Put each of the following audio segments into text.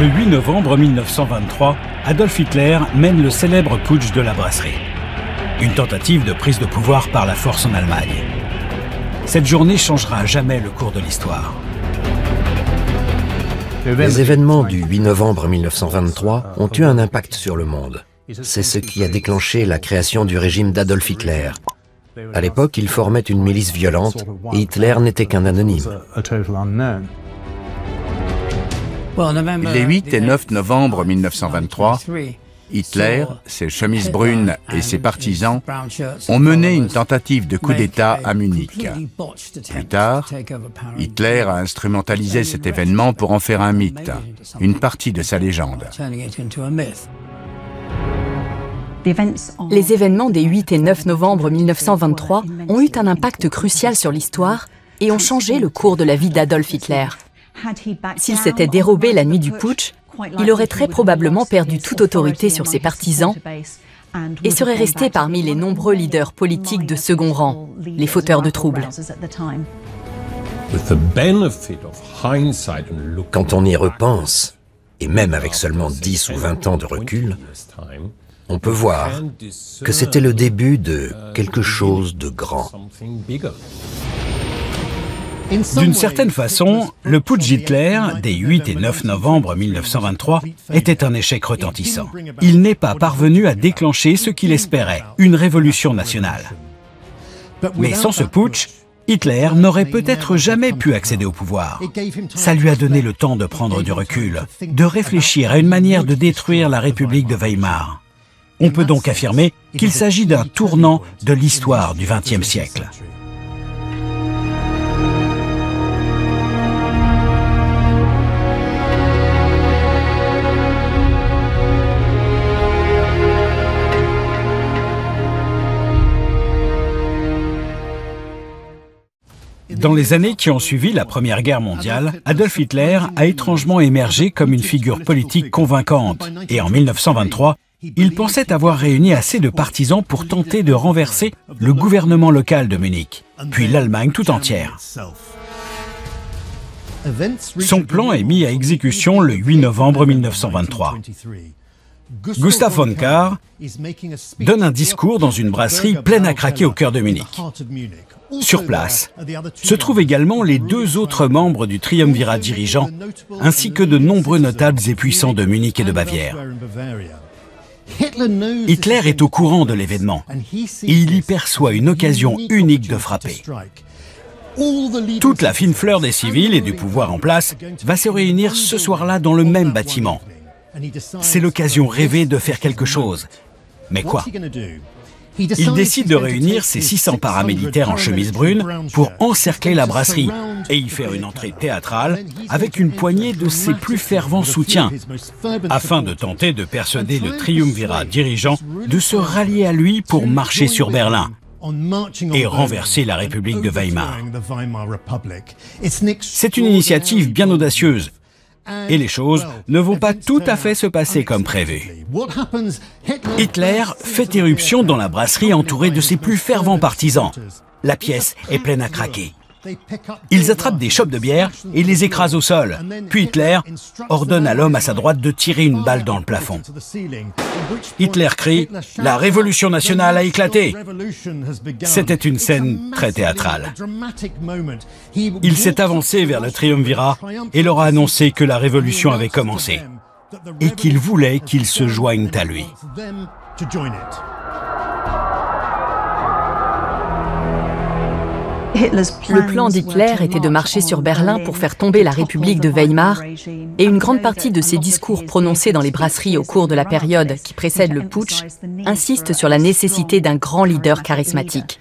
Le 8 novembre 1923, Adolf Hitler mène le célèbre putsch de la brasserie. Une tentative de prise de pouvoir par la force en Allemagne. Cette journée changera jamais le cours de l'histoire. Les événements du 8 novembre 1923 ont eu un impact sur le monde. C'est ce qui a déclenché la création du régime d'Adolf Hitler. À l'époque, il formait une milice violente et Hitler n'était qu'un anonyme. Les 8 et 9 novembre 1923, Hitler, ses chemises brunes et ses partisans ont mené une tentative de coup d'État à Munich. Plus tard, Hitler a instrumentalisé cet événement pour en faire un mythe, une partie de sa légende. Les événements des 8 et 9 novembre 1923 ont eu un impact crucial sur l'histoire et ont changé le cours de la vie d'Adolf Hitler. S'il s'était dérobé la nuit du putsch, il aurait très probablement perdu toute autorité sur ses partisans et serait resté parmi les nombreux leaders politiques de second rang, les fauteurs de troubles. Quand on y repense, et même avec seulement 10 ou 20 ans de recul, on peut voir que c'était le début de quelque chose de grand. D'une certaine façon, le putsch Hitler des 8 et 9 novembre 1923 était un échec retentissant. Il n'est pas parvenu à déclencher ce qu'il espérait, une révolution nationale. Mais sans ce putsch, Hitler n'aurait peut-être jamais pu accéder au pouvoir. Ça lui a donné le temps de prendre du recul, de réfléchir à une manière de détruire la République de Weimar. On peut donc affirmer qu'il s'agit d'un tournant de l'histoire du XXe siècle. Dans les années qui ont suivi la Première Guerre mondiale, Adolf Hitler a étrangement émergé comme une figure politique convaincante. Et en 1923, il pensait avoir réuni assez de partisans pour tenter de renverser le gouvernement local de Munich, puis l'Allemagne tout entière. Son plan est mis à exécution le 8 novembre 1923. Gustav von Kahr donne un discours dans une brasserie pleine à craquer au cœur de Munich. Sur place se trouvent également les deux autres membres du triumvirat dirigeant, ainsi que de nombreux notables et puissants de Munich et de Bavière. Hitler est au courant de l'événement et il y perçoit une occasion unique de frapper. Toute la fine fleur des civils et du pouvoir en place va se réunir ce soir-là dans le même bâtiment. C'est l'occasion rêvée de faire quelque chose. Mais quoi il décide de réunir ses 600 paramilitaires en chemise brune pour encercler la brasserie et y faire une entrée théâtrale avec une poignée de ses plus fervents soutiens, afin de tenter de persuader le triumvirat dirigeant de se rallier à lui pour marcher sur Berlin et renverser la République de Weimar. C'est une initiative bien audacieuse, et les choses ne vont pas tout à fait se passer comme prévu. Hitler fait éruption dans la brasserie entourée de ses plus fervents partisans. La pièce est pleine à craquer. Ils attrapent des chopes de bière et les écrasent au sol. Puis Hitler ordonne à l'homme à sa droite de tirer une balle dans le plafond. Hitler crie ⁇ La révolution nationale a éclaté !⁇ C'était une scène très théâtrale. Il s'est avancé vers le triumvirat et leur a annoncé que la révolution avait commencé et qu'il voulait qu'ils se joignent à lui. Le plan d'Hitler était de marcher sur Berlin pour faire tomber la République de Weimar, et une grande partie de ses discours prononcés dans les brasseries au cours de la période qui précède le putsch insiste sur la nécessité d'un grand leader charismatique.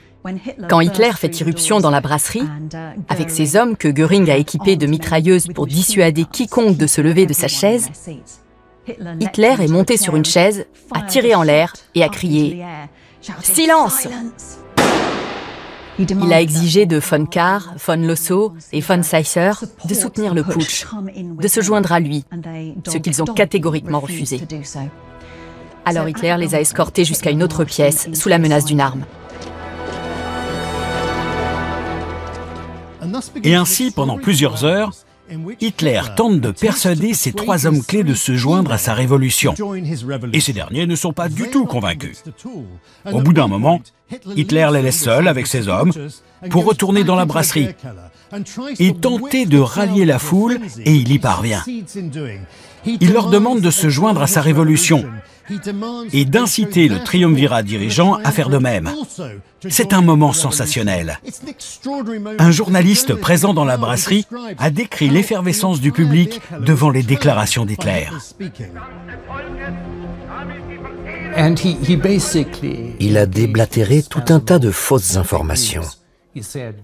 Quand Hitler fait irruption dans la brasserie, avec ses hommes que Göring a équipés de mitrailleuses pour dissuader quiconque de se lever de sa chaise, Hitler est monté sur une chaise, a tiré en l'air et a crié ⁇ Silence !⁇ il a exigé de von Kahr, von Lossow et von Seisser de soutenir le putsch, de se joindre à lui, ce qu'ils ont catégoriquement refusé. Alors Hitler les a escortés jusqu'à une autre pièce, sous la menace d'une arme. Et ainsi, pendant plusieurs heures, Hitler tente de persuader ces trois hommes clés de se joindre à sa révolution. Et ces derniers ne sont pas du tout convaincus. Au bout d'un moment, Hitler les laisse seuls avec ses hommes pour retourner dans la brasserie et tenter de rallier la foule, et il y parvient. Il leur demande de se joindre à sa révolution et d'inciter le triumvirat dirigeant à faire de même. C'est un moment sensationnel. Un journaliste présent dans la brasserie a décrit l'effervescence du public devant les déclarations d'Hitler. Il a déblatéré tout un tas de fausses informations.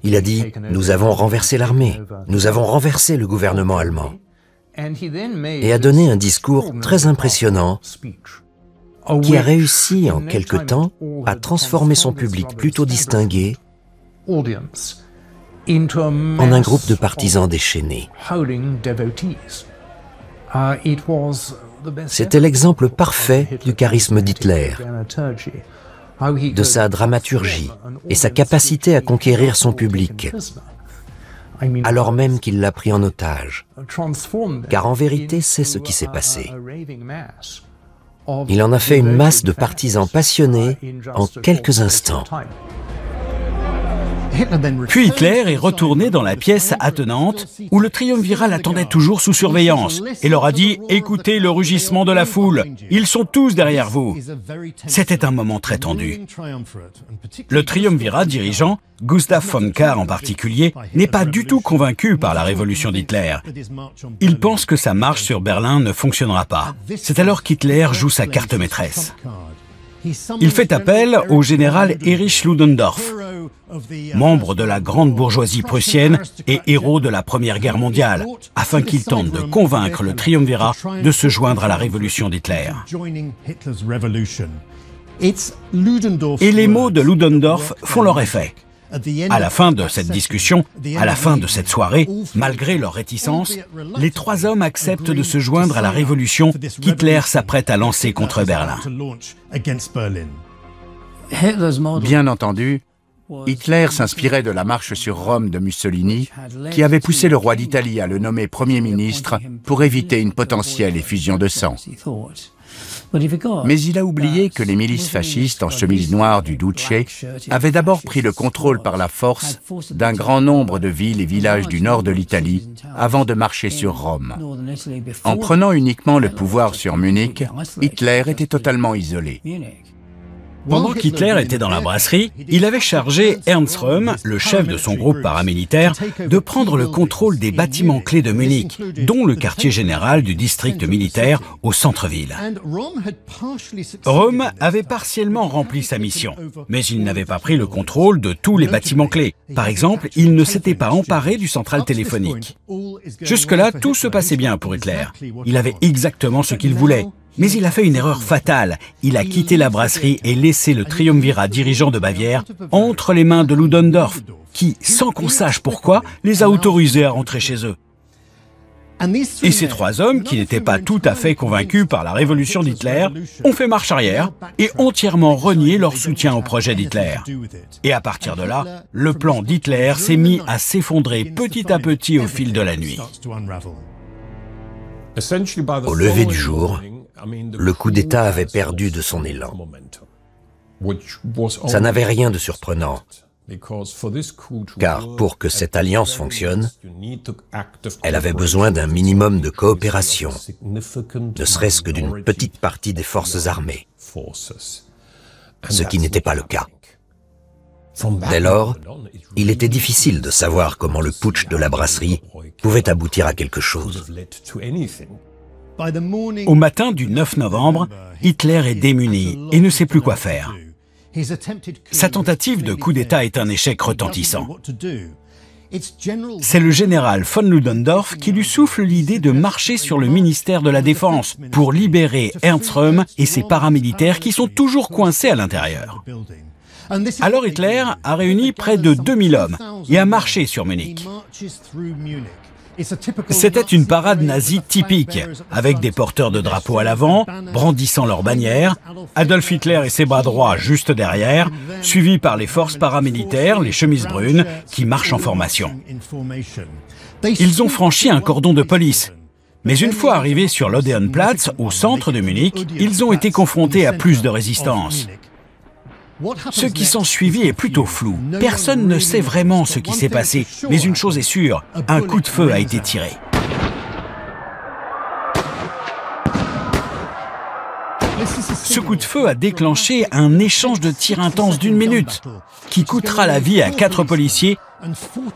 Il a dit « Nous avons renversé l'armée, nous avons renversé le gouvernement allemand » et a donné un discours très impressionnant qui a réussi en quelque temps à transformer son public plutôt distingué en un groupe de partisans déchaînés. C'était l'exemple parfait du charisme d'Hitler, de sa dramaturgie et sa capacité à conquérir son public, alors même qu'il l'a pris en otage. Car en vérité, c'est ce qui s'est passé. Il en a fait une masse de partisans passionnés en quelques instants. Puis Hitler est retourné dans la pièce attenante où le triumvirat l'attendait toujours sous surveillance et leur a dit « Écoutez le rugissement de la foule, ils sont tous derrière vous ». C'était un moment très tendu. Le triumvirat dirigeant, Gustav von Kahr en particulier, n'est pas du tout convaincu par la révolution d'Hitler. Il pense que sa marche sur Berlin ne fonctionnera pas. C'est alors qu'Hitler joue sa carte maîtresse. Il fait appel au général Erich Ludendorff, membre de la grande bourgeoisie prussienne et héros de la Première Guerre mondiale, afin qu'il tente de convaincre le triumvirat de se joindre à la révolution d'Hitler. Et les mots de Ludendorff font leur effet. À la fin de cette discussion, à la fin de cette soirée, malgré leur réticence, les trois hommes acceptent de se joindre à la révolution qu'Hitler s'apprête à lancer contre Berlin. Bien entendu, Hitler s'inspirait de la marche sur Rome de Mussolini, qui avait poussé le roi d'Italie à le nommer Premier ministre pour éviter une potentielle effusion de sang. Mais il a oublié que les milices fascistes en chemise noire du Duce avaient d'abord pris le contrôle par la force d'un grand nombre de villes et villages du nord de l'Italie avant de marcher sur Rome. En prenant uniquement le pouvoir sur Munich, Hitler était totalement isolé. Pendant qu'Hitler était dans la brasserie, il avait chargé Ernst Röhm, le chef de son groupe paramilitaire, de prendre le contrôle des bâtiments clés de Munich, dont le quartier général du district militaire au centre-ville. Röhm avait partiellement rempli sa mission, mais il n'avait pas pris le contrôle de tous les bâtiments clés. Par exemple, il ne s'était pas emparé du central téléphonique. Jusque-là, tout se passait bien pour Hitler. Il avait exactement ce qu'il voulait. Mais il a fait une erreur fatale. Il a quitté la brasserie et laissé le triumvirat dirigeant de Bavière entre les mains de Ludendorff, qui, sans qu'on sache pourquoi, les a autorisés à rentrer chez eux. Et ces trois hommes, qui n'étaient pas tout à fait convaincus par la révolution d'Hitler, ont fait marche arrière et entièrement renié leur soutien au projet d'Hitler. Et à partir de là, le plan d'Hitler s'est mis à s'effondrer petit à petit au fil de la nuit. Au lever du jour, le coup d'État avait perdu de son élan. Ça n'avait rien de surprenant, car pour que cette alliance fonctionne, elle avait besoin d'un minimum de coopération, ne serait-ce que d'une petite partie des forces armées, ce qui n'était pas le cas. Dès lors, il était difficile de savoir comment le putsch de la brasserie pouvait aboutir à quelque chose. Au matin du 9 novembre, Hitler est démuni et ne sait plus quoi faire. Sa tentative de coup d'État est un échec retentissant. C'est le général von Ludendorff qui lui souffle l'idée de marcher sur le ministère de la Défense pour libérer Ernst Röhm et ses paramilitaires qui sont toujours coincés à l'intérieur. Alors Hitler a réuni près de 2000 hommes et a marché sur Munich. C'était une parade nazie typique, avec des porteurs de drapeaux à l'avant, brandissant leurs bannières, Adolf Hitler et ses bras droits juste derrière, suivis par les forces paramilitaires, les chemises brunes, qui marchent en formation. Ils ont franchi un cordon de police. Mais une fois arrivés sur l'Odeonplatz, au centre de Munich, ils ont été confrontés à plus de résistance. Ce qui s'en suivit est plutôt flou. Personne ne sait vraiment ce qui s'est passé, mais une chose est sûre, un coup de feu a été tiré. Ce coup de feu a déclenché un échange de tirs intenses d'une minute, qui coûtera la vie à quatre policiers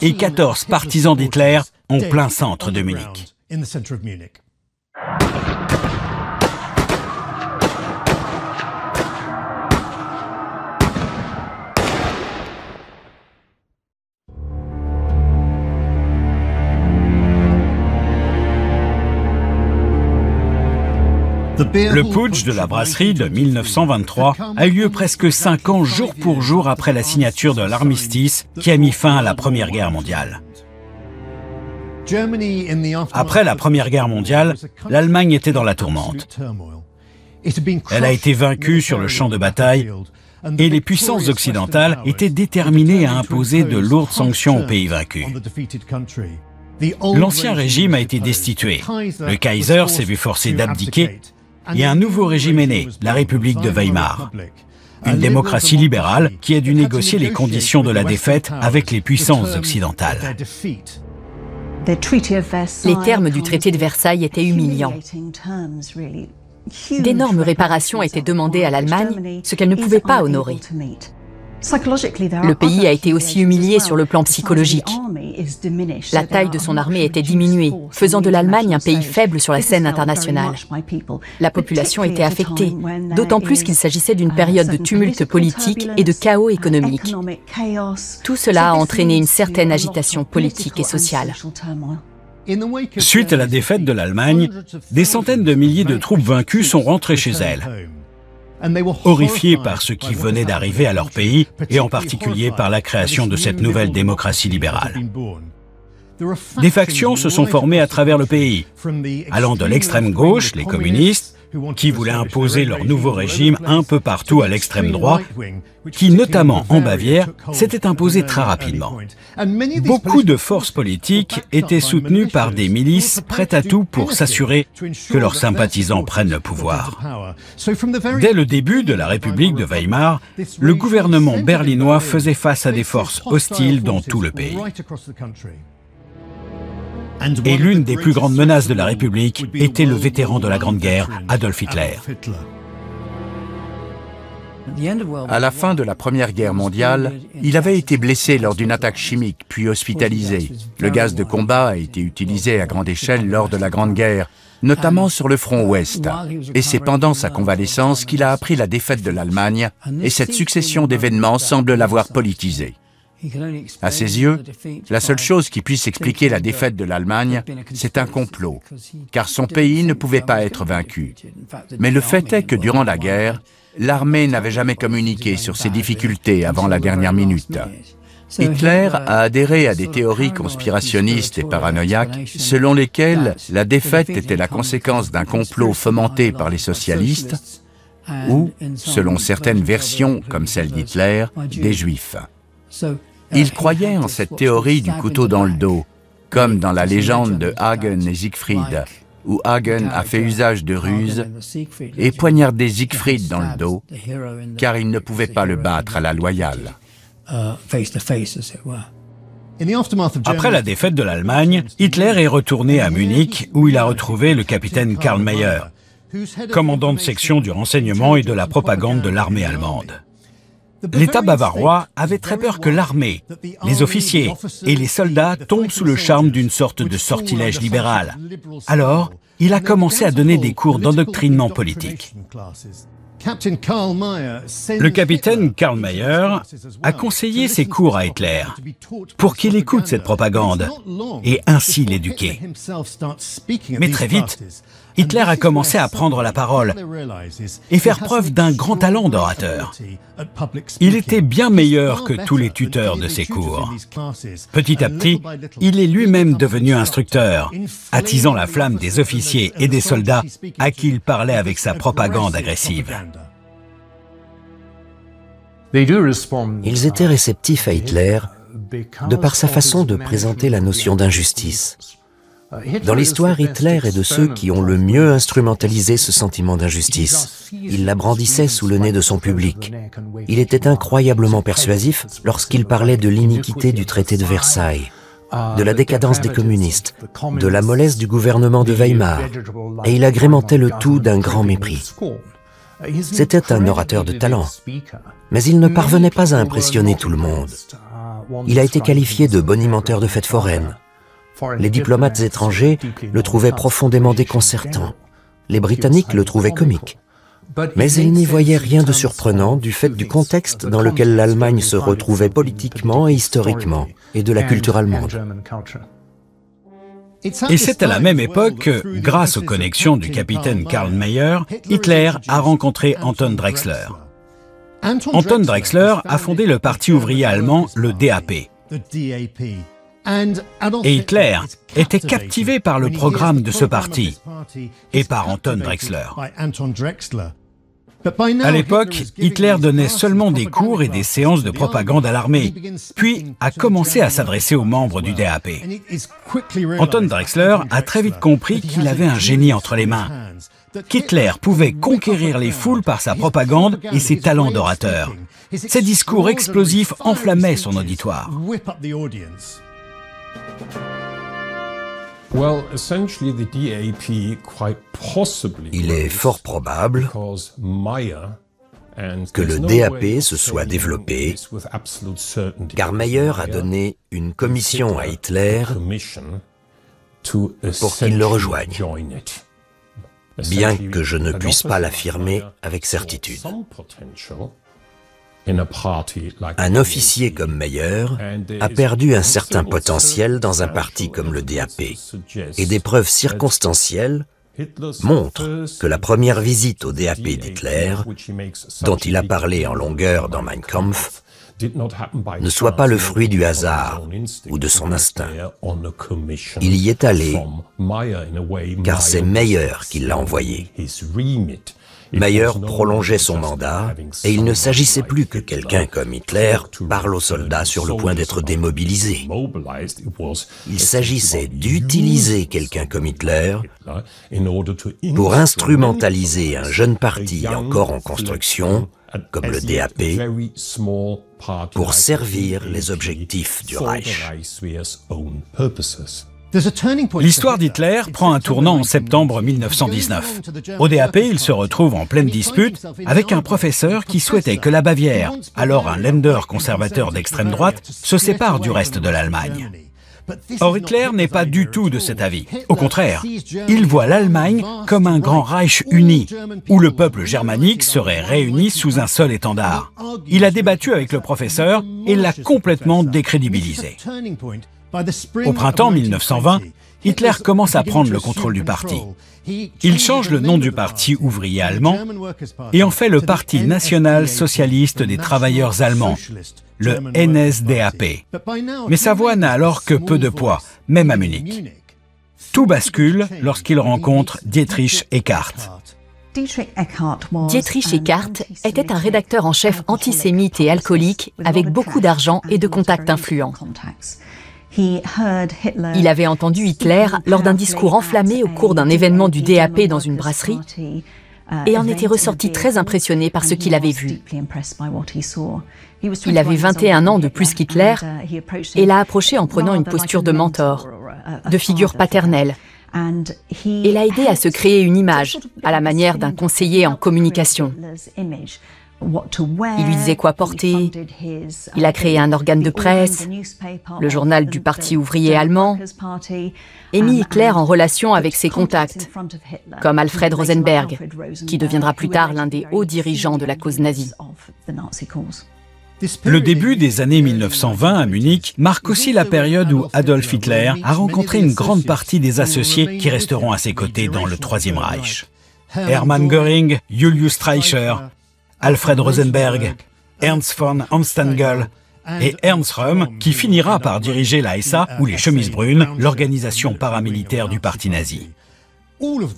et 14 partisans d'Hitler en plein centre de Munich. Le putsch de la brasserie de 1923 a eu lieu presque cinq ans jour pour jour après la signature de l'armistice qui a mis fin à la Première Guerre mondiale. Après la Première Guerre mondiale, l'Allemagne était dans la tourmente. Elle a été vaincue sur le champ de bataille et les puissances occidentales étaient déterminées à imposer de lourdes sanctions aux pays vaincus. L'ancien régime a été destitué. Le Kaiser s'est vu forcé d'abdiquer et un nouveau régime est né, la République de Weimar. Une démocratie libérale qui a dû négocier les conditions de la défaite avec les puissances occidentales. Les termes du traité de Versailles étaient humiliants. D'énormes réparations étaient demandées à l'Allemagne, ce qu'elle ne pouvait pas honorer. Le pays a été aussi humilié sur le plan psychologique. La taille de son armée était diminuée, faisant de l'Allemagne un pays faible sur la scène internationale. La population était affectée, d'autant plus qu'il s'agissait d'une période de tumulte politique et de chaos économique. Tout cela a entraîné une certaine agitation politique et sociale. Suite à la défaite de l'Allemagne, des centaines de milliers de troupes vaincues sont rentrées chez elles horrifiés par ce qui venait d'arriver à leur pays et en particulier par la création de cette nouvelle démocratie libérale. Des factions se sont formées à travers le pays, allant de l'extrême gauche, les communistes, qui voulaient imposer leur nouveau régime un peu partout à l'extrême droite, qui, notamment en Bavière, s'était imposé très rapidement. Beaucoup de forces politiques étaient soutenues par des milices prêtes à tout pour s'assurer que leurs sympathisants prennent le pouvoir. Dès le début de la République de Weimar, le gouvernement berlinois faisait face à des forces hostiles dans tout le pays. Et l'une des plus grandes menaces de la République était le vétéran de la Grande Guerre, Adolf Hitler. À la fin de la Première Guerre mondiale, il avait été blessé lors d'une attaque chimique, puis hospitalisé. Le gaz de combat a été utilisé à grande échelle lors de la Grande Guerre, notamment sur le front ouest. Et c'est pendant sa convalescence qu'il a appris la défaite de l'Allemagne, et cette succession d'événements semble l'avoir politisé. À ses yeux, la seule chose qui puisse expliquer la défaite de l'Allemagne, c'est un complot, car son pays ne pouvait pas être vaincu. Mais le fait est que durant la guerre, l'armée n'avait jamais communiqué sur ses difficultés avant la dernière minute. Hitler a adhéré à des théories conspirationnistes et paranoïaques selon lesquelles la défaite était la conséquence d'un complot fomenté par les socialistes ou, selon certaines versions comme celle d'Hitler, des juifs. Il croyait en cette théorie du couteau dans le dos, comme dans la légende de Hagen et Siegfried, où Hagen a fait usage de ruse et poignardé Siegfried dans le dos, car il ne pouvait pas le battre à la loyale. Après la défaite de l'Allemagne, Hitler est retourné à Munich où il a retrouvé le capitaine Karl Mayer, commandant de section du renseignement et de la propagande de l'armée allemande. L'État bavarois avait très peur que l'armée, les officiers et les soldats tombent sous le charme d'une sorte de sortilège libéral. Alors, il a commencé à donner des cours d'endoctrinement politique. Le capitaine Karl Mayer a conseillé ses cours à Hitler pour qu'il écoute cette propagande et ainsi l'éduquer. Mais très vite, Hitler a commencé à prendre la parole et faire preuve d'un grand talent d'orateur. Il était bien meilleur que tous les tuteurs de ses cours. Petit à petit, il est lui-même devenu instructeur, attisant la flamme des officiers et des soldats à qui il parlait avec sa propagande agressive. Ils étaient réceptifs à Hitler de par sa façon de présenter la notion d'injustice. Dans l'histoire, Hitler est de ceux qui ont le mieux instrumentalisé ce sentiment d'injustice. Il la brandissait sous le nez de son public. Il était incroyablement persuasif lorsqu'il parlait de l'iniquité du traité de Versailles, de la décadence des communistes, de la mollesse du gouvernement de Weimar, et il agrémentait le tout d'un grand mépris. C'était un orateur de talent, mais il ne parvenait pas à impressionner tout le monde. Il a été qualifié de bonimenteur de fêtes foraines, les diplomates étrangers le trouvaient profondément déconcertant. Les Britanniques le trouvaient comique. Mais ils n'y voyaient rien de surprenant du fait du contexte dans lequel l'Allemagne se retrouvait politiquement et historiquement, et de la culture allemande. Et c'est à la même époque que, grâce aux connexions du capitaine Karl Mayer, Hitler a rencontré Anton Drexler. Anton Drexler a fondé le parti ouvrier allemand, le DAP. Et Hitler était captivé par le programme de ce parti et par Anton Drexler. À l'époque, Hitler donnait seulement des cours et des séances de propagande à l'armée, puis a commencé à s'adresser aux membres du DAP. Anton Drexler a très vite compris qu'il avait un génie entre les mains, qu'Hitler pouvait conquérir les foules par sa propagande et ses talents d'orateur. Ses discours explosifs enflammaient son auditoire. Il est fort probable que le DAP se soit développé car Mayer a donné une commission à Hitler pour qu'il le rejoigne, bien que je ne puisse pas l'affirmer avec certitude. Un officier comme Meyer a perdu un certain potentiel dans un parti comme le DAP, et des preuves circonstancielles montrent que la première visite au DAP d'Hitler, dont il a parlé en longueur dans Mein Kampf, ne soit pas le fruit du hasard ou de son instinct. Il y est allé car c'est Meyer qui l'a envoyé. Mayer prolongeait son mandat et il ne s'agissait plus que quelqu'un comme Hitler parle aux soldats sur le point d'être démobilisé. Il s'agissait d'utiliser quelqu'un comme Hitler pour instrumentaliser un jeune parti encore en construction, comme le DAP, pour servir les objectifs du Reich. L'histoire d'Hitler prend un tournant en septembre 1919. Au DAP, il se retrouve en pleine dispute avec un professeur qui souhaitait que la Bavière, alors un Länder conservateur d'extrême droite, se sépare du reste de l'Allemagne. Or, Hitler n'est pas du tout de cet avis. Au contraire, il voit l'Allemagne comme un grand Reich uni, où le peuple germanique serait réuni sous un seul étendard. Il a débattu avec le professeur et l'a complètement décrédibilisé. Au printemps 1920, Hitler commence à prendre le contrôle du parti. Il change le nom du parti ouvrier allemand et en fait le Parti national socialiste des travailleurs allemands, le NSDAP. Mais sa voix n'a alors que peu de poids, même à Munich. Tout bascule lorsqu'il rencontre Dietrich Eckart. Dietrich Eckart était un rédacteur en chef antisémite et alcoolique avec beaucoup d'argent et de contacts influents. Il avait entendu Hitler lors d'un discours enflammé au cours d'un événement du DAP dans une brasserie et en était ressorti très impressionné par ce qu'il avait vu. Il avait 21 ans de plus qu'Hitler et l'a approché en prenant une posture de mentor, de figure paternelle, et l'a aidé à se créer une image à la manière d'un conseiller en communication. Il lui disait quoi porter. Il a créé un organe de presse, le journal du Parti ouvrier allemand, et mis Hitler en relation avec ses contacts, comme Alfred Rosenberg, qui deviendra plus tard l'un des hauts dirigeants de la cause nazie. Le début des années 1920 à Munich marque aussi la période où Adolf Hitler a rencontré une grande partie des associés qui resteront à ses côtés dans le Troisième Reich. Hermann Göring, Julius Streicher, Alfred Rosenberg, Ernst von Amstangel et Ernst Röhm, qui finira par diriger la SA ou les Chemises Brunes, l'organisation paramilitaire du parti nazi.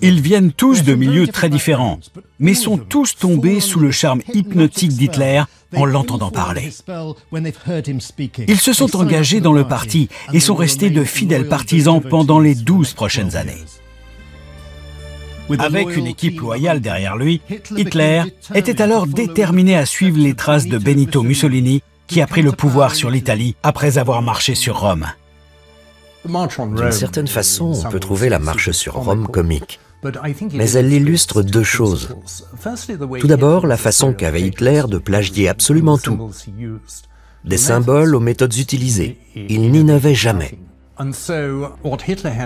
Ils viennent tous de milieux très différents, mais sont tous tombés sous le charme hypnotique d'Hitler en l'entendant parler. Ils se sont engagés dans le parti et sont restés de fidèles partisans pendant les douze prochaines années. Avec une équipe loyale derrière lui, Hitler était alors déterminé à suivre les traces de Benito Mussolini, qui a pris le pouvoir sur l'Italie après avoir marché sur Rome. D'une certaine façon, on peut trouver la marche sur Rome comique. Mais elle illustre deux choses. Tout d'abord, la façon qu'avait Hitler de plagier absolument tout. Des symboles aux méthodes utilisées. Il n'innovait jamais.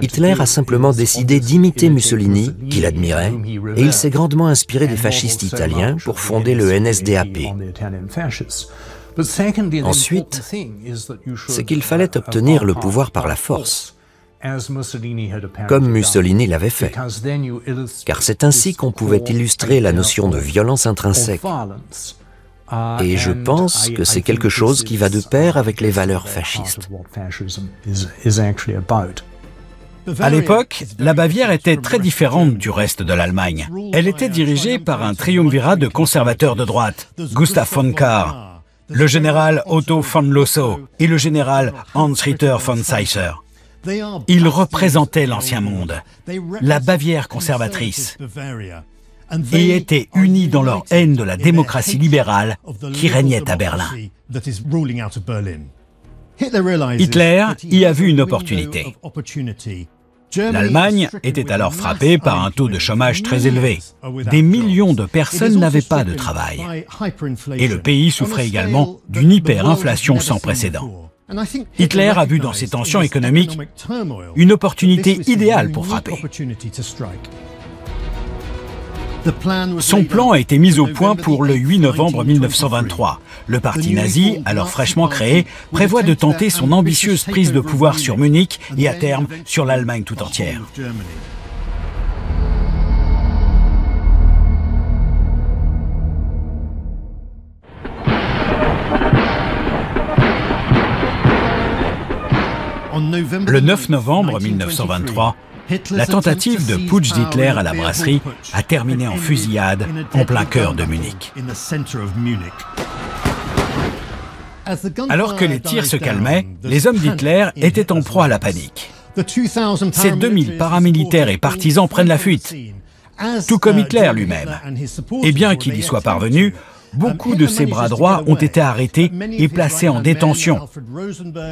Hitler a simplement décidé d'imiter Mussolini, qu'il admirait, et il s'est grandement inspiré des fascistes italiens pour fonder le NSDAP. Ensuite, c'est qu'il fallait obtenir le pouvoir par la force, comme Mussolini l'avait fait, car c'est ainsi qu'on pouvait illustrer la notion de violence intrinsèque. Et je pense que c'est quelque chose qui va de pair avec les valeurs fascistes. À l'époque, la Bavière était très différente du reste de l'Allemagne. Elle était dirigée par un triumvirat de conservateurs de droite, Gustav von Kahr, le général Otto von Lossow et le général Hans Ritter von Seisser. Ils représentaient l'ancien monde, la Bavière conservatrice, et étaient unis dans leur haine de la démocratie libérale qui régnait à Berlin. Hitler y a vu une opportunité. L'Allemagne était alors frappée par un taux de chômage très élevé. Des millions de personnes n'avaient pas de travail. Et le pays souffrait également d'une hyperinflation sans précédent. Hitler a vu dans ces tensions économiques une opportunité idéale pour frapper. Son plan a été mis au point pour le 8 novembre 1923. Le parti nazi, alors fraîchement créé, prévoit de tenter son ambitieuse prise de pouvoir sur Munich et à terme sur l'Allemagne tout entière. Le 9 novembre 1923, la tentative de putsch d'Hitler à la brasserie a terminé en fusillade en plein cœur de Munich. Alors que les tirs se calmaient, les hommes d'Hitler étaient en proie à la panique. Ces 2000 paramilitaires et partisans prennent la fuite, tout comme Hitler lui-même. Et bien qu'il y soit parvenu, beaucoup de ses bras droits ont été arrêtés et placés en détention,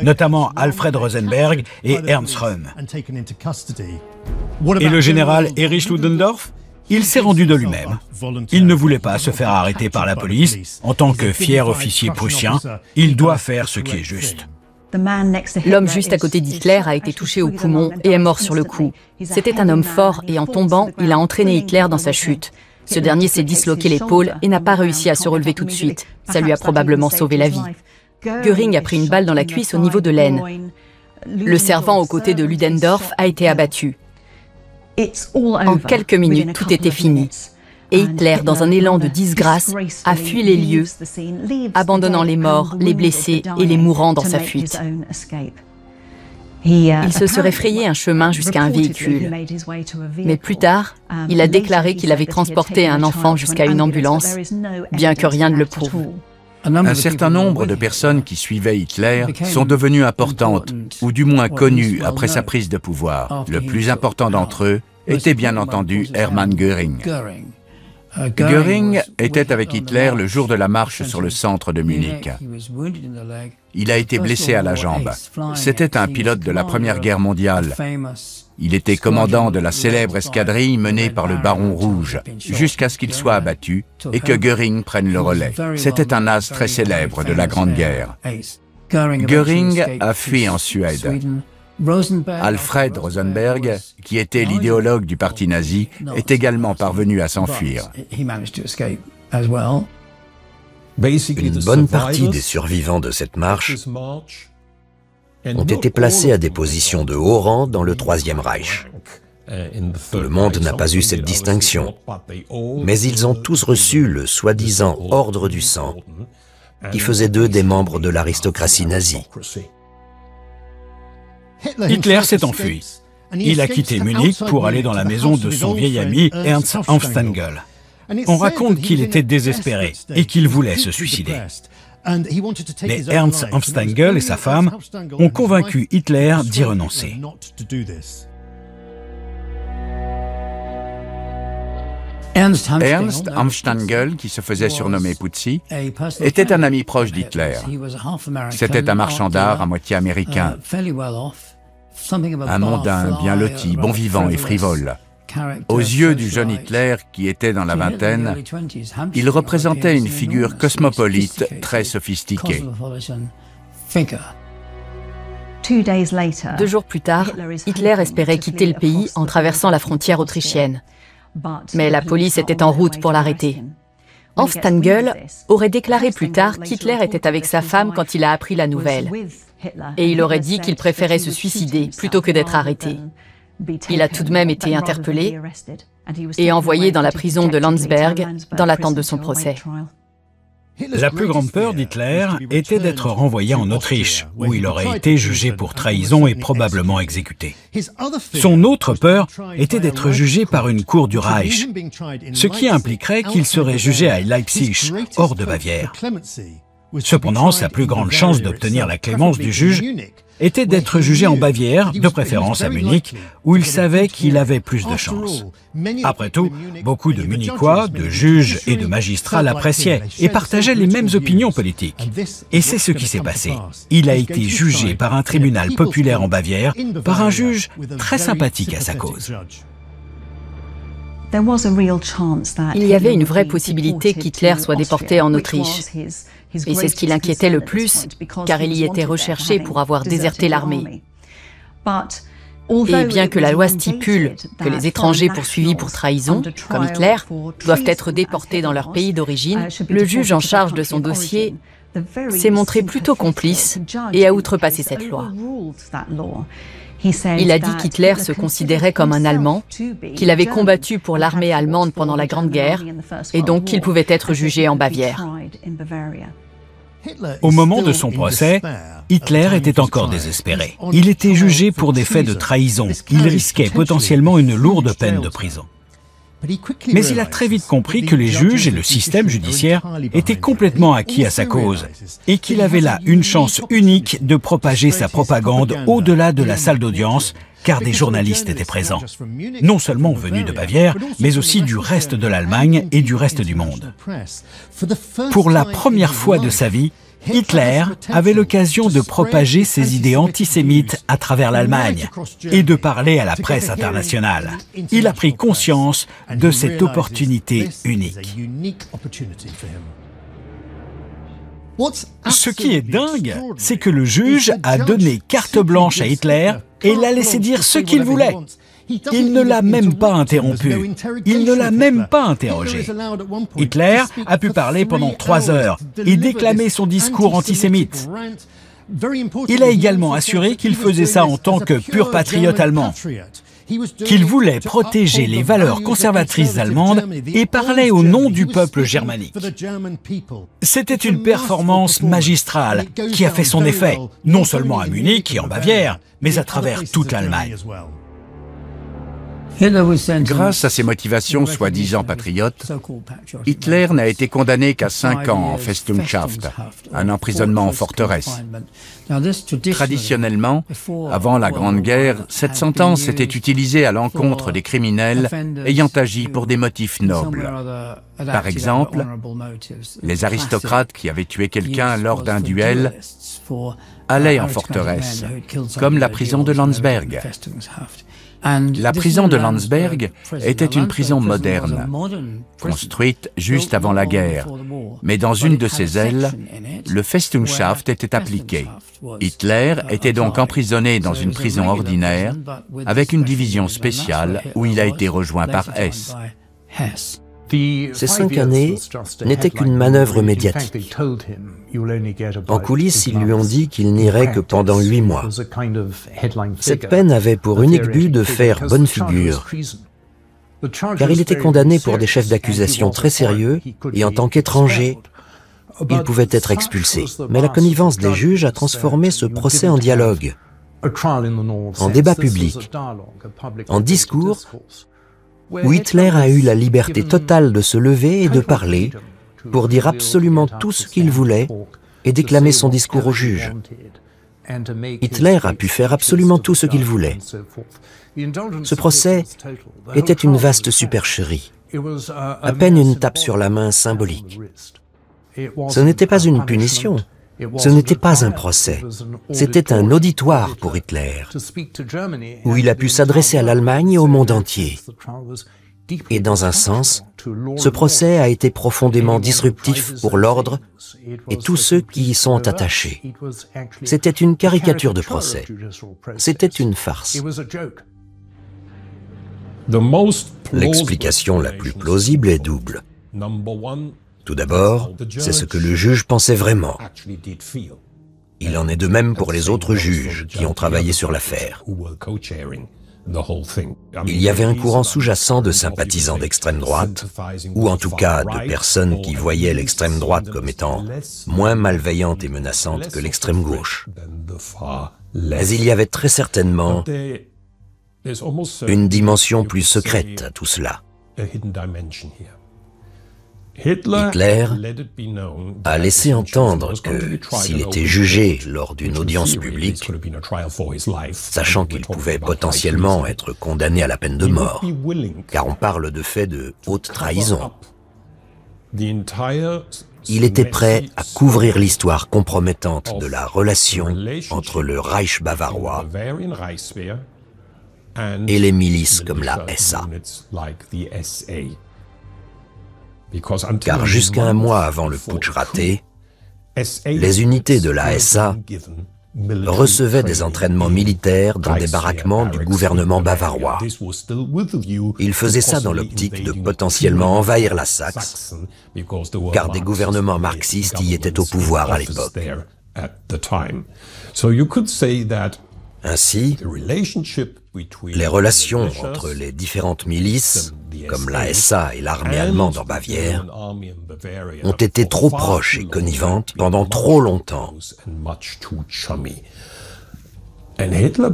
notamment Alfred Rosenberg et Ernst Röhm. Et le général Erich Ludendorff il s'est rendu de lui-même. Il ne voulait pas se faire arrêter par la police. En tant que fier officier prussien, il doit faire ce qui est juste. L'homme juste à côté d'Hitler a été touché au poumon et est mort sur le coup. C'était un homme fort et en tombant, il a entraîné Hitler dans sa chute. Ce dernier s'est disloqué l'épaule et n'a pas réussi à se relever tout de suite. Ça lui a probablement sauvé la vie. Göring a pris une balle dans la cuisse au niveau de l'aine. Le servant aux côtés de Ludendorff a été abattu. En quelques minutes, tout était fini. Et Hitler, dans un élan de disgrâce, a fui les lieux, abandonnant les morts, les blessés et les mourants dans sa fuite. Uh, il se serait frayé un chemin jusqu'à un véhicule. Mais plus tard, um, il a déclaré qu'il avait transporté un enfant jusqu'à une ambulance, bien que rien ne le prouve. Un certain nombre de personnes qui suivaient Hitler sont devenues importantes, ou du moins connues après sa prise de pouvoir. Le plus important d'entre eux était bien entendu Hermann Göring. Göring était avec Hitler le jour de la marche sur le centre de Munich. Il a été blessé à la jambe. C'était un pilote de la Première Guerre mondiale. Il était commandant de la célèbre escadrille menée par le Baron Rouge, jusqu'à ce qu'il soit abattu et que Göring prenne le relais. C'était un as très célèbre de la Grande Guerre. Göring a fui en Suède. Alfred Rosenberg, qui était l'idéologue du parti nazi, est également parvenu à s'enfuir. Une bonne partie des survivants de cette marche ont été placés à des positions de haut rang dans le Troisième Reich. Tout le monde n'a pas eu cette distinction, mais ils ont tous reçu le soi-disant ordre du sang, qui faisait d'eux des membres de l'aristocratie nazie. Hitler s'est enfui. Il a quitté Munich pour aller dans la maison de son vieil ami Ernst Amstengel. On raconte qu'il était désespéré et qu'il voulait se suicider. Mais Ernst Amstangel et sa femme ont convaincu Hitler d'y renoncer. Ernst Amstangel, qui se faisait surnommer Putzi, était un ami proche d'Hitler. C'était un marchand d'art à moitié américain, un mondain bien loti, bon vivant et frivole. Aux yeux du jeune Hitler, qui était dans la vingtaine, il représentait une figure cosmopolite très sophistiquée. Deux jours plus tard, Hitler espérait quitter le pays en traversant la frontière autrichienne. Mais la police était en route pour l'arrêter. Hofstangel aurait déclaré plus tard qu'Hitler était avec sa femme quand il a appris la nouvelle. Et il aurait dit qu'il préférait se suicider plutôt que d'être arrêté. Il a tout de même été interpellé et envoyé dans la prison de Landsberg dans l'attente de son procès. La plus grande peur d'Hitler était d'être renvoyé en Autriche, où il aurait été jugé pour trahison et probablement exécuté. Son autre peur était d'être jugé par une cour du Reich, ce qui impliquerait qu'il serait jugé à Leipzig, hors de Bavière. Cependant, sa plus grande chance d'obtenir la clémence du juge était d'être jugé en Bavière, de préférence à Munich, où il savait qu'il avait plus de chances. Après tout, beaucoup de Munichois, de juges et de magistrats l'appréciaient et partageaient les mêmes opinions politiques. Et c'est ce qui s'est passé. Il a été jugé par un tribunal populaire en Bavière, par un juge très sympathique à sa cause. Il y avait une vraie possibilité qu'Hitler soit déporté en Autriche. Et c'est ce qui l'inquiétait le plus, car il y était recherché pour avoir déserté l'armée. Et bien que la loi stipule que les étrangers poursuivis pour trahison, comme Hitler, doivent être déportés dans leur pays d'origine, le juge en charge de son dossier s'est montré plutôt complice et a outrepassé cette loi. Il a dit qu'Hitler se considérait comme un Allemand, qu'il avait combattu pour l'armée allemande pendant la Grande Guerre et donc qu'il pouvait être jugé en Bavière. Au moment de son procès, Hitler était encore désespéré. Il était jugé pour des faits de trahison. Il risquait potentiellement une lourde peine de prison. Mais il a très vite compris que les juges et le système judiciaire étaient complètement acquis à sa cause et qu'il avait là une chance unique de propager sa propagande au-delà de la salle d'audience car des journalistes étaient présents, non seulement venus de Bavière, mais aussi du reste de l'Allemagne et du reste du monde. Pour la première fois de sa vie, Hitler avait l'occasion de propager ses idées antisémites à travers l'Allemagne et de parler à la presse internationale. Il a pris conscience de cette opportunité unique. Ce qui est dingue, c'est que le juge a donné carte blanche à Hitler et l'a laissé dire ce qu'il voulait. Il ne l'a même pas interrompu. Il ne l'a même pas interrogé. Hitler a pu parler pendant trois heures. Et déclamer son discours antisémite. Il a également assuré qu'il faisait ça en tant que pur patriote allemand qu'il voulait protéger les valeurs conservatrices allemandes et parlait au nom du peuple germanique. C'était une performance magistrale qui a fait son effet, non seulement à Munich et en Bavière, mais à travers toute l'Allemagne. Grâce à ses motivations soi-disant patriotes, Hitler n'a été condamné qu'à cinq ans en Festungshaft, un emprisonnement en forteresse. Traditionnellement, avant la Grande Guerre, cette sentence était utilisée à l'encontre des criminels ayant agi pour des motifs nobles. Par exemple, les aristocrates qui avaient tué quelqu'un lors d'un duel allaient en forteresse, comme la prison de Landsberg. La prison de Landsberg était une prison moderne, construite juste avant la guerre, mais dans une de ses ailes, le Festungshaft était appliqué. Hitler était donc emprisonné dans une prison ordinaire avec une division spéciale où il a été rejoint par S. Ces cinq années n'étaient qu'une manœuvre médiatique. En coulisses, ils lui ont dit qu'il n'irait que pendant huit mois. Cette peine avait pour unique but de faire bonne figure, car il était condamné pour des chefs d'accusation très sérieux et en tant qu'étranger, il pouvait être expulsé. Mais la connivence des juges a transformé ce procès en dialogue, en débat public, en discours où Hitler a eu la liberté totale de se lever et de parler pour dire absolument tout ce qu'il voulait et déclamer son discours au juge. Hitler a pu faire absolument tout ce qu'il voulait. Ce procès était une vaste supercherie, à peine une tape sur la main symbolique. Ce n'était pas une punition, ce n'était pas un procès, c'était un auditoire pour Hitler, où il a pu s'adresser à l'Allemagne et au monde entier. Et dans un sens, ce procès a été profondément disruptif pour l'ordre et tous ceux qui y sont attachés. C'était une caricature de procès. C'était une farce. L'explication la plus plausible est double. Tout d'abord, c'est ce que le juge pensait vraiment. Il en est de même pour les autres juges qui ont travaillé sur l'affaire. Il y avait un courant sous-jacent de sympathisants d'extrême droite, ou en tout cas de personnes qui voyaient l'extrême droite comme étant moins malveillante et menaçante que l'extrême gauche. Mais il y avait très certainement une dimension plus secrète à tout cela. Hitler a laissé entendre que s'il était jugé lors d'une audience publique, sachant qu'il pouvait potentiellement être condamné à la peine de mort, car on parle de fait de haute trahison, il était prêt à couvrir l'histoire compromettante de la relation entre le Reich bavarois et les milices comme la SA. Car jusqu'à un mois avant le putsch raté, les unités de la SA recevaient des entraînements militaires dans des baraquements du gouvernement bavarois. Ils faisaient ça dans l'optique de potentiellement envahir la Saxe, car des gouvernements marxistes y étaient au pouvoir à l'époque. Ainsi, les relations entre les différentes milices, comme la SA et l'armée allemande en Bavière, ont été trop proches et connivantes pendant trop longtemps.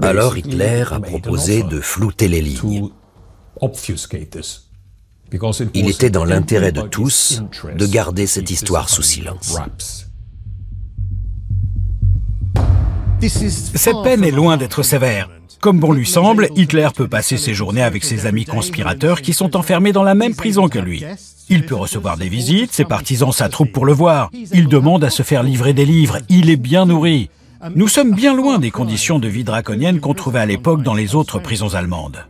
Alors Hitler a proposé de flouter les lignes. Il était dans l'intérêt de tous de garder cette histoire sous silence. Cette peine est loin d'être sévère. Comme bon lui semble, Hitler peut passer ses journées avec ses amis conspirateurs qui sont enfermés dans la même prison que lui. Il peut recevoir des visites, ses partisans s'attroupent pour le voir. Il demande à se faire livrer des livres, il est bien nourri. Nous sommes bien loin des conditions de vie draconiennes qu'on trouvait à l'époque dans les autres prisons allemandes.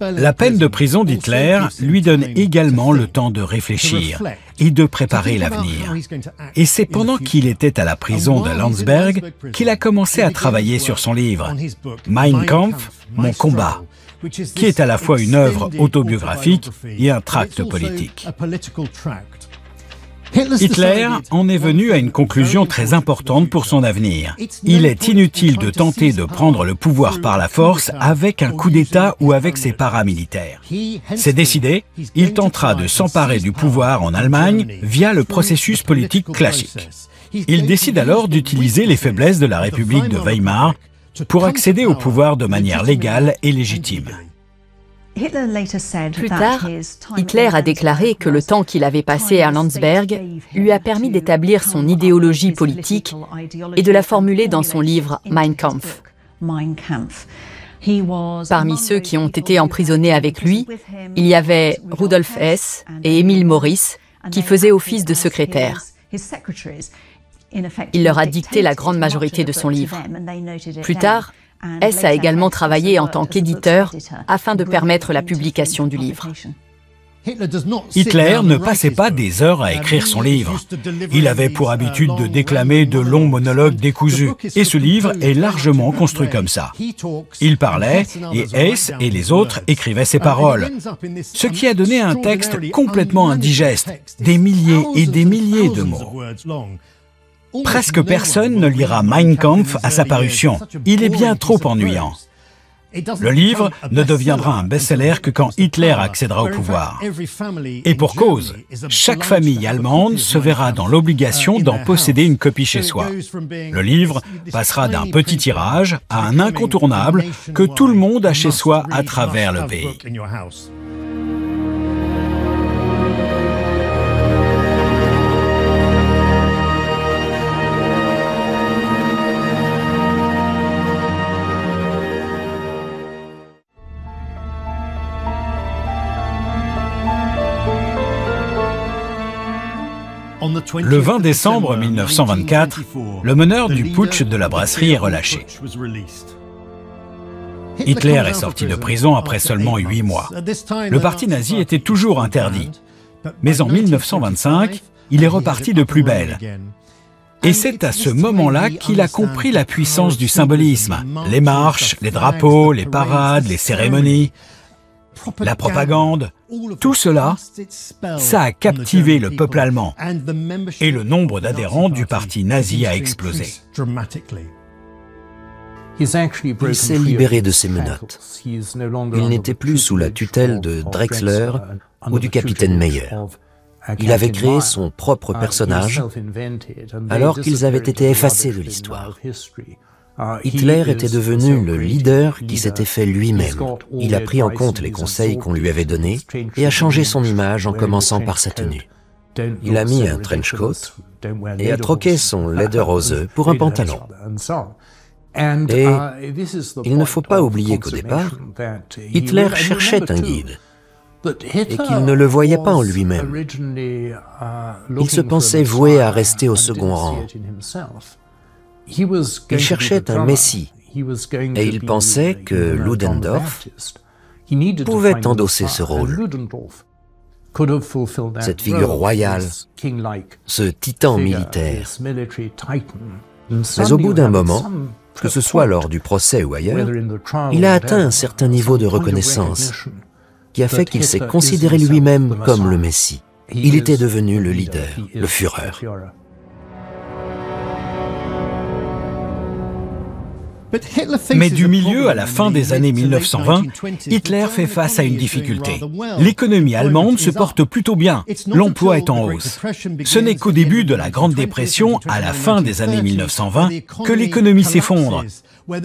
La peine de prison. d'Hitler lui donne également le temps de réfléchir et de préparer l'avenir. Et c'est pendant qu'il était à la prison de Landsberg qu'il a commencé à travailler sur son livre, Mein Kampf, Mon combat, qui est à la fois une œuvre autobiographique et un tract politique. Hitler en est venu à une conclusion très importante pour son avenir. Il est inutile de tenter de prendre le pouvoir par la force avec un coup d'État ou avec ses paramilitaires. C'est décidé, il tentera de s'emparer du pouvoir en Allemagne via le processus politique classique. Il décide alors d'utiliser les faiblesses de la République de Weimar pour accéder au pouvoir de manière légale et légitime. Plus tard, Hitler a déclaré que le temps qu'il avait passé à Landsberg lui a permis d'établir son idéologie politique et de la formuler dans son livre Mein Kampf. Parmi ceux qui ont été emprisonnés avec lui, il y avait Rudolf Hess et Emile Maurice, qui faisaient office de secrétaire. Il leur a dicté la grande majorité de son livre. Plus tard, Hess a également travaillé en tant qu'éditeur afin de permettre la publication du livre. Hitler ne passait pas des heures à écrire son livre. Il avait pour habitude de déclamer de longs monologues décousus, et ce livre est largement construit comme ça. Il parlait, et Hess et les autres écrivaient ses paroles, ce qui a donné un texte complètement indigeste, des milliers et des milliers de mots. Presque personne ne lira Mein Kampf à sa parution. Il est bien trop ennuyant. Le livre ne deviendra un best-seller que quand Hitler accédera au pouvoir. Et pour cause, chaque famille allemande se verra dans l'obligation d'en posséder une copie chez soi. Le livre passera d'un petit tirage à un incontournable que tout le monde a chez soi à travers le pays. Le 20 décembre 1924, le meneur du putsch de la brasserie est relâché. Hitler est sorti de prison après seulement huit mois. Le parti nazi était toujours interdit. Mais en 1925, il est reparti de plus belle. Et c'est à ce moment-là qu'il a compris la puissance du symbolisme. Les marches, les drapeaux, les parades, les cérémonies la propagande, tout cela, ça a captivé le peuple allemand et le nombre d'adhérents du parti nazi a explosé. Il s'est libéré de ses menottes. Il n'était plus sous la tutelle de Drexler ou du capitaine Meyer. Il avait créé son propre personnage alors qu'ils avaient été effacés de l'histoire. Uh, Hitler était devenu le leader qui s'était fait lui-même. Il a pris en compte les conseils qu'on lui avait donnés et a changé son image en commençant par sa tenue. Il a mis un trench coat et a troqué son œufs pour un pantalon. Et uh, il ne faut pas oublier qu'au départ, Hitler cherchait un guide et qu'il ne le voyait pas en lui-même. Uh, il se pensait voué à rester au second rang. Il cherchait un messie et il pensait que Ludendorff pouvait endosser ce rôle. Cette figure royale, ce titan militaire. Mais au bout d'un moment, que ce soit lors du procès ou ailleurs, il a atteint un certain niveau de reconnaissance qui a fait qu'il s'est considéré lui-même comme le Messie. Il était devenu le leader, le Führer. Mais du milieu à la fin des années 1920, Hitler fait face à une difficulté. L'économie allemande se porte plutôt bien, l'emploi est en hausse. Ce n'est qu'au début de la Grande Dépression, à la fin des années 1920, que l'économie s'effondre,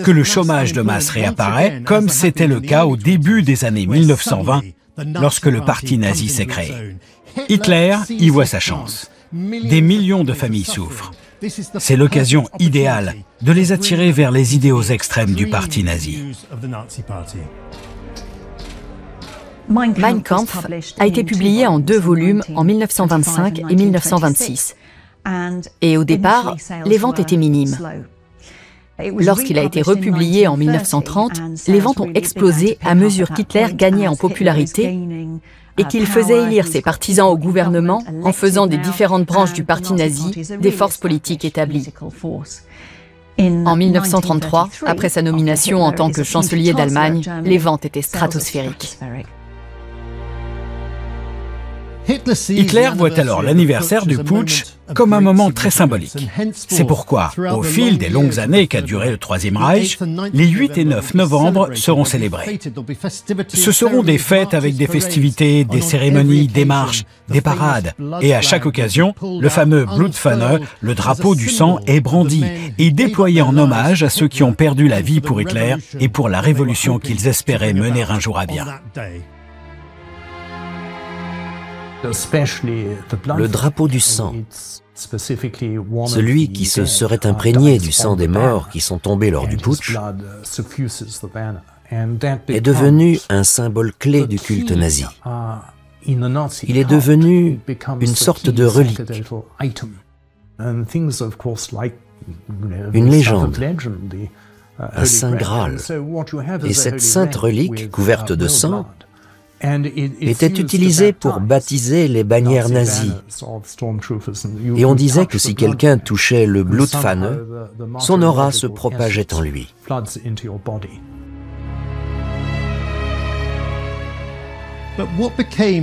que le chômage de masse réapparaît, comme c'était le cas au début des années 1920, lorsque le parti nazi s'est créé. Hitler y voit sa chance. Des millions de familles souffrent. C'est l'occasion idéale de les attirer vers les idéaux extrêmes du parti nazi. Mein Kampf a été publié en deux volumes en 1925 et 1926. Et au départ, les ventes étaient minimes. Lorsqu'il a été republié en 1930, les ventes ont explosé à mesure qu'Hitler gagnait en popularité et qu'il faisait élire ses partisans au gouvernement en faisant des différentes branches du parti nazi des forces politiques établies. En 1933, après sa nomination en tant que chancelier d'Allemagne, les ventes étaient stratosphériques. Hitler voit alors l'anniversaire du putsch comme un moment très symbolique. C'est pourquoi, au fil des longues années qu'a duré le Troisième Reich, les 8 et 9 novembre seront célébrés. Ce seront des fêtes avec des festivités, des cérémonies, des marches, des parades. Et à chaque occasion, le fameux Blutfahne, le drapeau du sang, est brandi et déployé en hommage à ceux qui ont perdu la vie pour Hitler et pour la révolution qu'ils espéraient mener un jour à bien. Le drapeau du sang, celui qui se serait imprégné du sang des morts qui sont tombés lors du putsch, est devenu un symbole clé du culte nazi. Il est devenu une sorte de relique, une légende, un saint Graal. Et cette sainte relique, couverte de sang, était utilisé pour baptiser les bannières nazies. Et on disait que si quelqu'un touchait le Blutpfanne, son aura se propageait en lui.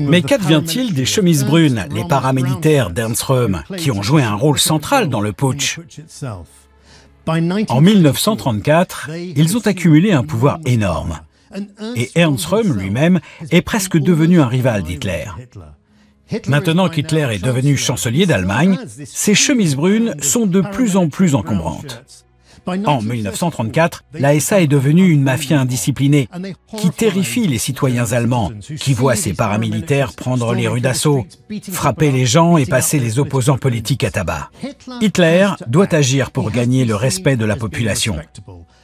Mais qu'advient-il des chemises brunes, les paramilitaires d'Ernst Röhm, qui ont joué un rôle central dans le putsch? En 1934, ils ont accumulé un pouvoir énorme. Et Ernst Röhm lui-même est presque devenu un rival d'Hitler. Maintenant qu'Hitler est devenu chancelier d'Allemagne, ses chemises brunes sont de plus en plus encombrantes. En 1934, la SA est devenue une mafia indisciplinée qui terrifie les citoyens allemands, qui voient ses paramilitaires prendre les rues d'assaut, frapper les gens et passer les opposants politiques à tabac. Hitler doit agir pour gagner le respect de la population.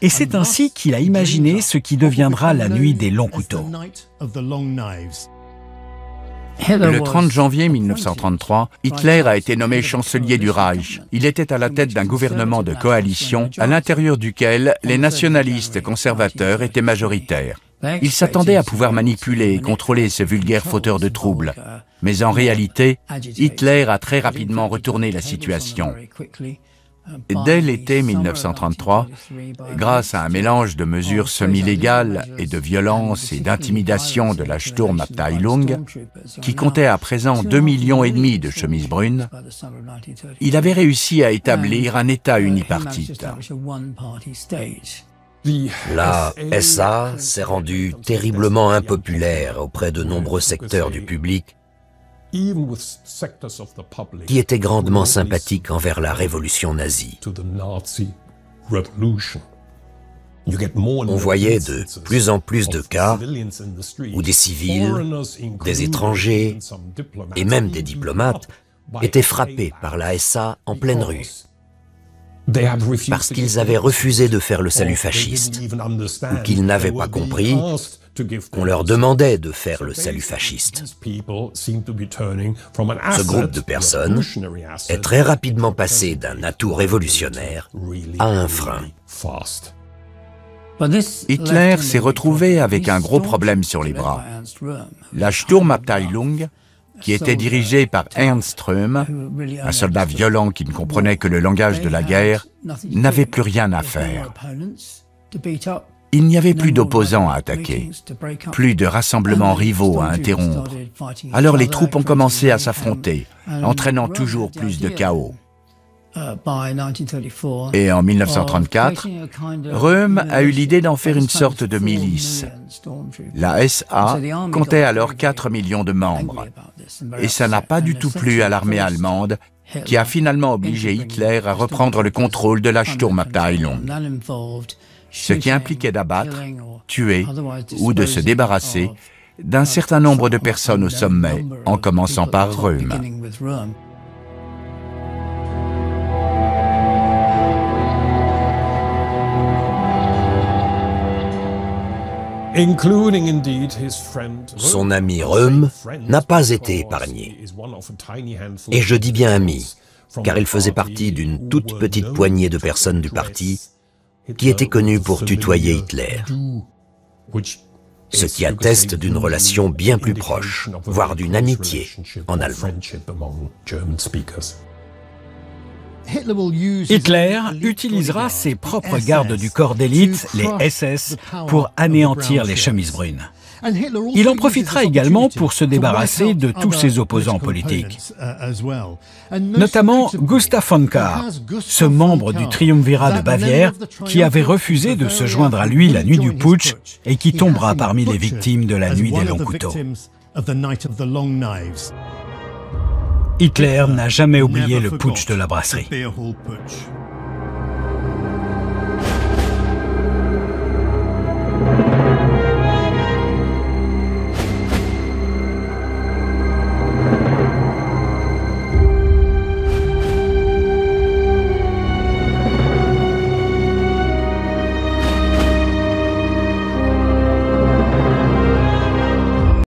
Et c'est ainsi qu'il a imaginé ce qui deviendra la nuit des longs couteaux. Le 30 janvier 1933, Hitler a été nommé chancelier du Reich. Il était à la tête d'un gouvernement de coalition à l'intérieur duquel les nationalistes conservateurs étaient majoritaires. Il s'attendait à pouvoir manipuler et contrôler ce vulgaire fauteur de troubles. Mais en réalité, Hitler a très rapidement retourné la situation. Dès l'été 1933, grâce à un mélange de mesures semi-légales et de violence et d'intimidation de la Sturmabteilung, qui comptait à présent 2 millions et demi de chemises brunes, il avait réussi à établir un État unipartite. La SA s'est rendue terriblement impopulaire auprès de nombreux secteurs du public qui était grandement sympathique envers la révolution nazie. On voyait de plus en plus de cas où des civils, des étrangers et même des diplomates étaient frappés par la SA en pleine rue. parce qu'ils avaient refusé de faire le salut fasciste. ou qu'ils n'avaient pas compris qu'on leur demandait de faire le salut fasciste. Ce groupe de personnes est très rapidement passé d'un atout révolutionnaire à un frein. Hitler s'est retrouvé avec un gros problème sur les bras. La Sturmabteilung, qui était dirigée par Ernst Röhm, un soldat violent qui ne comprenait que le langage de la guerre, n'avait plus rien à faire. Il n'y avait plus d'opposants à attaquer, plus de rassemblements rivaux à interrompre. Alors les troupes ont commencé à s'affronter, entraînant toujours plus de chaos. Et en 1934, Röhm a eu l'idée d'en faire une sorte de milice. La SA comptait alors 4 millions de membres. Et ça n'a pas du tout plu à l'armée allemande, qui a finalement obligé Hitler à reprendre le contrôle de la Sturmabteilung ce qui impliquait d'abattre, tuer ou de se débarrasser d'un certain nombre de personnes au sommet, en commençant par Röhm. Son ami Röhm n'a pas été épargné. Et je dis bien ami, car il faisait partie d'une toute petite poignée de personnes du parti qui était connu pour tutoyer Hitler, ce qui atteste d'une relation bien plus proche, voire d'une amitié en allemand. Hitler utilisera ses propres gardes du corps d'élite, les SS, pour anéantir les chemises brunes. Il en profitera également pour se débarrasser de tous ses opposants politiques, notamment Gustav von Kahr, ce membre du triumvirat de Bavière qui avait refusé de se joindre à lui la nuit du putsch et qui tombera parmi les victimes de la nuit des longs couteaux. Hitler n'a jamais oublié le putsch de la brasserie.